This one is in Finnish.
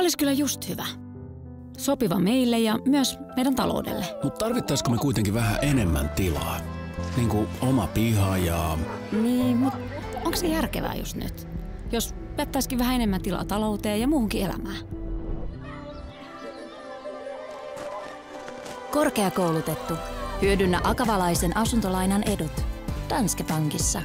Tämä olisi kyllä just hyvä. Sopiva meille ja myös meidän taloudelle. Mutta tarvittaisiko me kuitenkin vähän enemmän tilaa? Niin kuin oma piha ja... Niin, mutta onko se järkevää just nyt? Jos jättäisikin vähän enemmän tilaa talouteen ja muuhunkin elämään. Korkeakoulutettu. Hyödynnä akavalaisen asuntolainan edut. Danske Bankissa.